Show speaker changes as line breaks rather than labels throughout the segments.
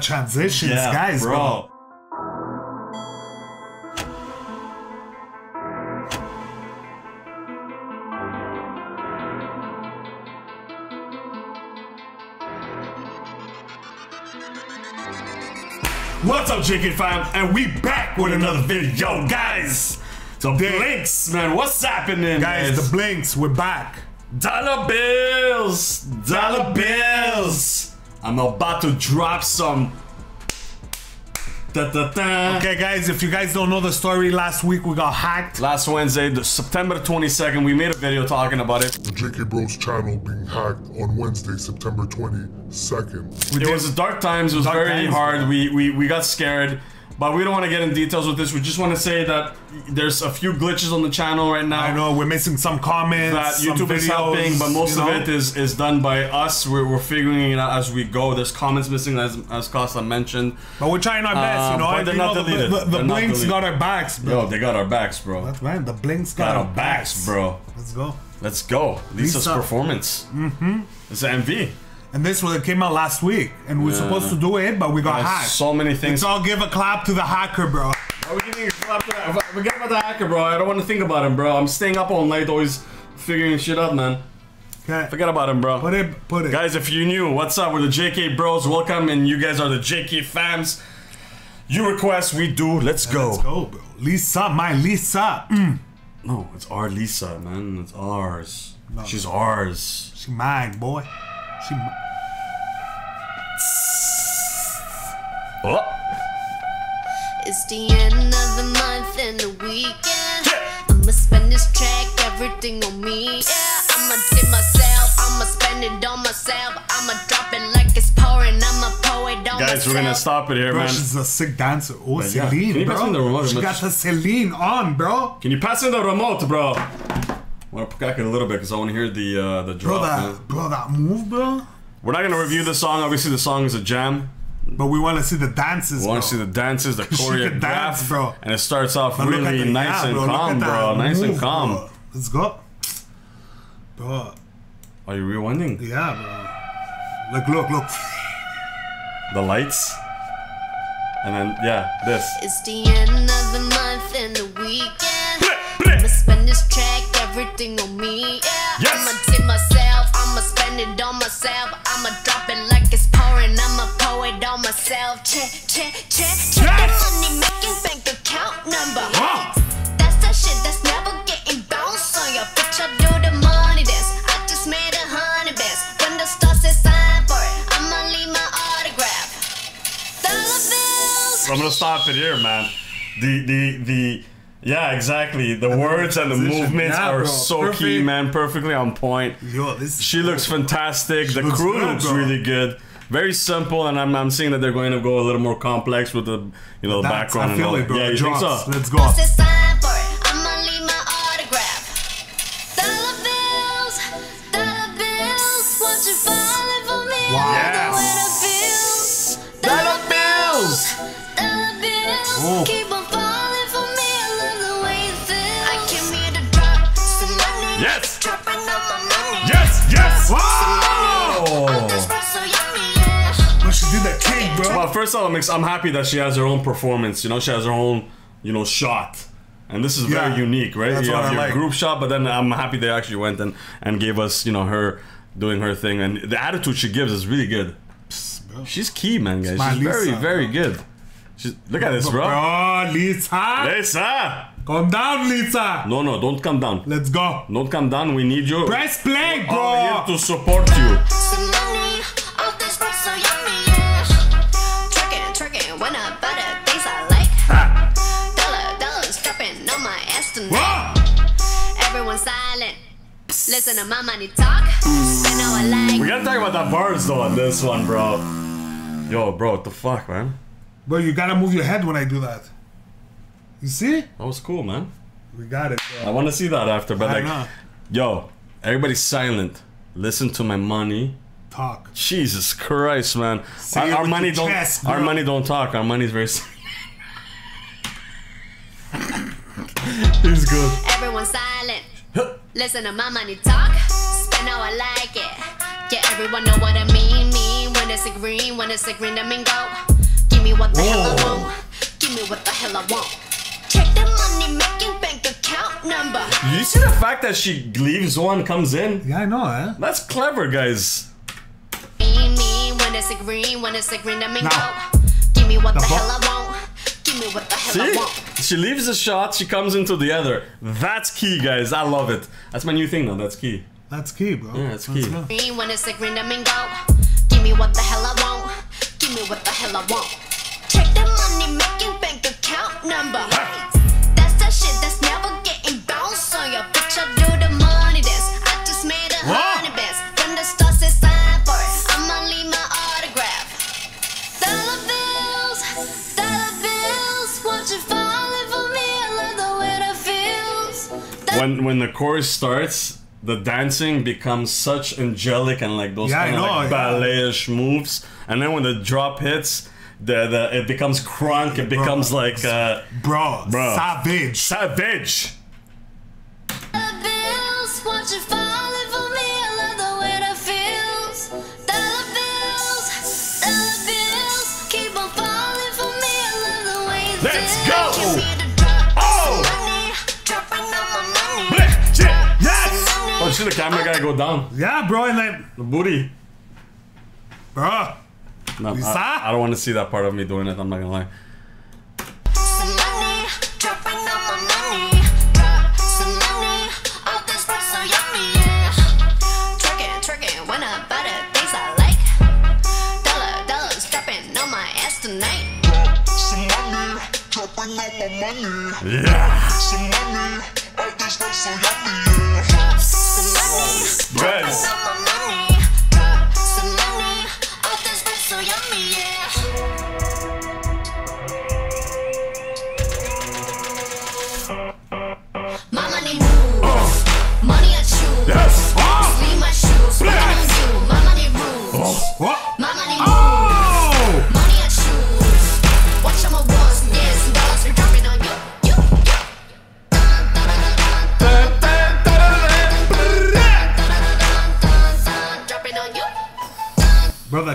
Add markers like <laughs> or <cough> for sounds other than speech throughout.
transitions, guys, bro.
What's up, JK fam? And we back with another video, guys. The Blinks, man. What's happening,
Guys, the blinks, we're back.
dollar bills, dollar bills. I'm about to drop some. Da, da, da.
Okay, guys, if you guys don't know the story, last week we got hacked.
Last Wednesday, the September 22nd, we made a video talking about it.
The JK Bros channel being hacked on Wednesday, September 22nd.
It was dark times. It was
Dark
very
times,
hard.
bro.
We, we we got scared, but we don't want to get in details with this. We just want to say that there's a few glitches on the channel right now.
I know we're missing some comments.
that
some
YouTube is helping, but most of
know?
it is is done by us. We're, we're figuring it out as we go. There's comments missing, as as Costa mentioned.
But we're trying our best,
Uh,
you know.
but they're
you
not
know, the-
deleted.
The, the,
They're
blinks got our backs, bro.
Yo, they got our backs, bro.
That's right. The blinks got,
Got our backs, bro.
Let's go.
Let's go. Lisa's
Lisa.
performance. Mm-hmm. It's an MV.
And this one came out last week, and we are
Yeah.
supposed to do it, but we got
There's
hacked.
so many things.
Let's all give a clap to the hacker, bro.
Are we giving a clap to that? Forget about the hacker, bro. I don't want to think about him, bro. I'm staying up all night, always figuring shit out, man.
Okay.
Forget about him, bro.
Put it. Put it.
Guys, if you're new, what's up? We're the JK Bros. Welcome, and you guys are the JK fams. You request, we do. Let's go.
Let's go, bro. Lisa, my Lisa. Mm.
No, it's our Lisa, man. It's ours.
No.
She's ours.
She mine, boy. She. mi-
Oh.
It's the end of the month and the weekend. I'ma spend this track, everything on me. Yeah, I'ma tip myself, I'ma spend it on myself. I'ma drop it like it's pouring, I'ma pour it on
Guys,
myself.
we're gonna stop it here,
Bro,
man.
she's a sick dancer. Oh,
yeah.
Celine,
Can you pass me the
bro.
remote?
She got the Celine on, bro.
Can you pass me the remote, bro? I want to back it a little bit because I want to hear the uh, the
Bro,
drop. man.
that, bro, that move, bro.
We're not gonna review the song. Obviously, the song is a jam.
But we want to see the dances,
We
bro.
want to see the dances, the <laughs>
She can
choreograph,
dance, bro.
and it starts off
But
really
the-
nice
yeah,
and
bro,
calm,
at that
bro. Nice and calm.
bro. Let's go. Bro,
Are you rewinding
yeah, bro. Look, look, look.
the lights? And then yeah, this.
It's the end of the month and the weekend. I'ma spend this track, everything on me. Yeah,
Yes.
I'ma tip myself, I'ma spend it on myself. I'ma drop it like it's pouring, I'ma pour it on myself. Check, check, check, check
Yes.
the money making bank account number.
Wow.
That's that shit that's never getting bounced on your bitch. I do the money dance. I just made a hundred bands. When the star says sign for it, I'ma leave my autograph. Dollar bills.
I'm gonna stop it here, man. The the the yeah, exactly. The words and the movements
Yeah,
are
bro.
so key, man. Perfectly on point.
Yo, this.
She looks fantastic. the
looks
crew
good,
looks
bro.
really good. Very simple, and I'm, I'm seeing that they're going to go a little more complex with the you know the background
I
and all.
it, bro.
Yeah,
It
you think so?
Let's go. Bro.
Well, first of all, I'm, happy that she has her own performance. You know, she has her own, you know, shot. And this is very
Yeah.
unique, right?
That's
you have
I
your
like.
group shot, but then I'm happy they actually went and, and gave us, you know, her doing her thing. And the attitude she gives is really good.
bro.
She's key, man, guys. She's very,
Lisa,
very good. She's, look at this, bro.
Bro, Lisa.
Lisa!
Calm down, Lisa.
No, no, don't come down.
Let's go.
Don't come down. We need you.
Press play,
We're
bro.
here to support you.
Listen to my money talk. Spend how I like.
We gotta talk about that bars though on this one, bro. Yo, bro, what the fuck, man?
Bro, you gotta move your head when I do that. You see?
That was cool, man.
We got it,
I want to see that after, but
I
like,
know.
yo, everybody's silent. Listen to my money.
Talk.
Jesus Christ, man.
Say
Our, our money
your
don't.
chest,
our money don't talk. Our money's very. silent. He's <laughs> good.
Everyone silent. Listen to my money talk. Spend how I like it. Yeah, everyone know what I mean. Mean when it's a green, when it's a green, I mean go. Give me what the hell I want. Give me what the hell I want. Check the money making bank account number.
You see the fact that she leaves one, comes in?
Yeah, I know, eh?
That's clever, guys.
Me, me, when it's a green, when it's a green, I mean
Now.
go. Give me what the
The
hell I want. Give me what the hell I
See?
want.
She leaves a shot, she comes into the other. That's key, guys. I love it. That's my new thing now. That's key.
That's key, bro.
Yeah, that's
Let's
key.
go.
Green, when it's a green, I mean go. Give me what the hell I want. Give me what the hell I want. Check the money making bank account number. The
chorus starts, the dancing becomes such angelic and like those
Yeah,
kind of
know,
like
yeah.
ballet-ish moves. And then when the drop hits, the, the it becomes crunk. It becomes like uh,
Bro,
Bro.
savage.
savage.
Dollar bills,
see the camera guy go down.
Yeah, bro, and then,
The booty.
bro.
No,
You
I. I don't want to see that part of me doing it. I'm not gonna lie.
Some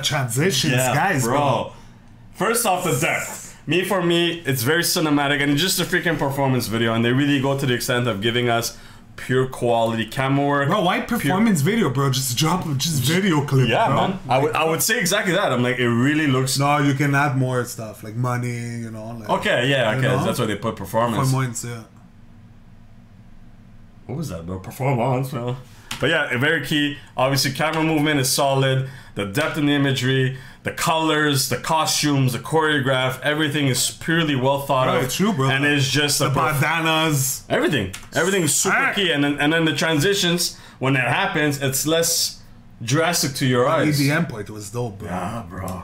transitions,
Yeah,
guys, bro.
bro. First off, the depth. Me for me, it's very cinematic and it's just a freaking performance video, and they really go to the extent of giving us pure quality camera work.
Bro, why performance video, bro? Just drop just video clip,
Yeah,
bro.
man. I would I would say exactly that. I'm like, it really looks.
No, you can add more stuff like money, you know. Like,
Okay, yeah, okay.
know?
That's why they put performance.
Performance, yeah.
What was that, bro? Performance, man. But yeah, very key. Obviously, camera movement is solid. The depth in the imagery, the colors, the costumes, the choreograph, everything is purely well thought
Bro,
of.
it's true, bro.
And it's just
The
a perf-
bandanas.
everything. Everything is super
Sick.
key. And then and then the transitions when that happens, it's less drastic to your eyes.
EDM part was dope, bro.
Ah, bro.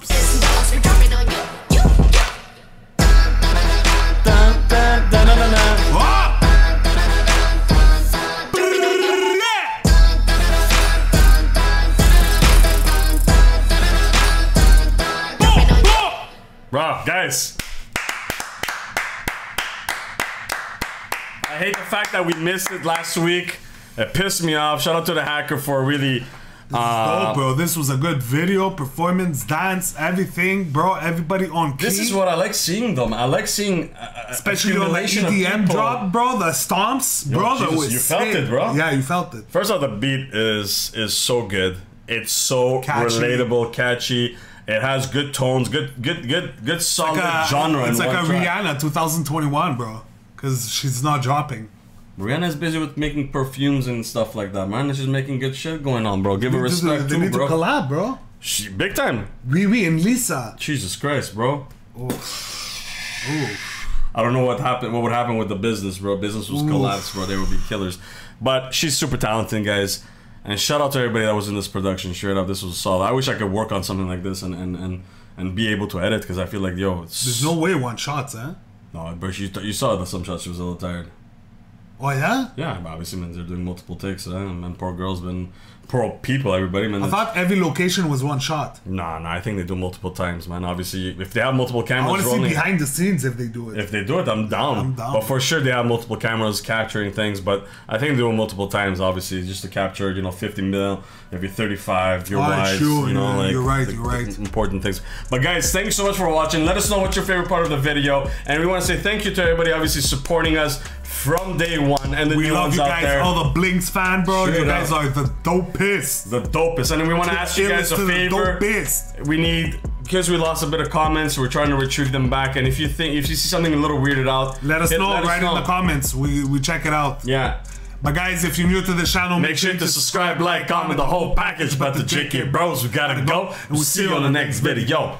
I hate the fact that we missed it last week. It pissed me off. Shout out to the hacker for really. Uh,
dope, bro. This was a good video, performance, dance, everything, bro. Everybody on key.
this is what I like seeing, though. man. I like seeing, uh,
Especially on the EDM drop, bro. The stomps, bro.
Jesus,
was
you felt
sick.
it, bro.
Yeah, you felt it.
First off, the beat is is so good. It's so
Catchy.
relatable, catchy. It has good tones, good, good, good, good solid
Like a-
genre.
It's like a
track.
Rihanna 2021, bro. Because she's not dropping.
Rihanna's busy with making perfumes and stuff like that, man. She's making good shit going on, bro. Give her
They-
respect
they
too,
need
bro.
to collab, bro.
She, big time.
Riri and Lisa.
Jesus Christ, bro.
Ooh.
I don't know what happened. What would happen with the business, bro? Business was collapsed, bro. They would be killers. But she's super talented, guys. And shout out to everybody that was in this production. Straight up, this was solid. I wish I could work on something like this and and and, and be able to edit because I feel like yo, it's
There's no way one shots, eh?
No, but You, you saw the some shots. She was a little tired.
Oh yeah.
Yeah, but obviously, man, they're doing multiple takes. Uh, and poor girls been poor people. Everybody, man.
I thought every location was one shot.
Nah, nah. I think they do multiple times, man. Obviously, if they have multiple cameras, I
want to see behind the scenes if they do it.
if they do it, I'm down.
I'm down.
But for sure, they have multiple cameras capturing things. But I think they do it multiple times, obviously, just to capture, you know, 50 mil. If you're 35, you're
Oh,
wise.
sure,
you know,
yeah,
like
you're right,
the-
you're right.
Important things. But guys, thank you so much for watching. Let us know what's your favorite part of the video, and we want to say thank you to everybody, obviously supporting us from day one, and the
we
new
love
ones
you
out
guys,
there.
all the Blinks fan, bro.
Straight
you guys
up.
are the dopest.
the dopest. And then we want to ask you guys a
Illest to the
favor.
dopest.
We need because we lost a bit of comments. We're trying to retrieve them back. And if you think if you see something a little weirded out,
Let us
hit-
know.
let us
Write in the comments. We we check it out.
Yeah.
But guys, if you're new to the channel,
Make sure to subscribe, like, comment the whole package. But the JK Bros, we gotta go. And we'll see you on the next video.